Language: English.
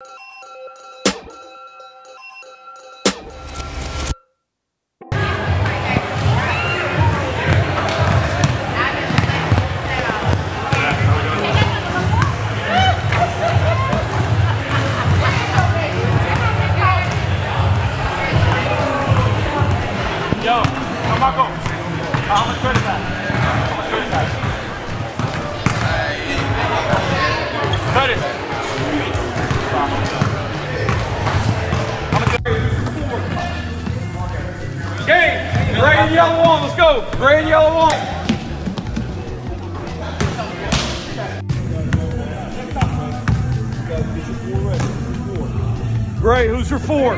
Yo, come on, go. How much credit that? Gray and yellow on. Let's go. Gray and yellow on. Gray, who's your four?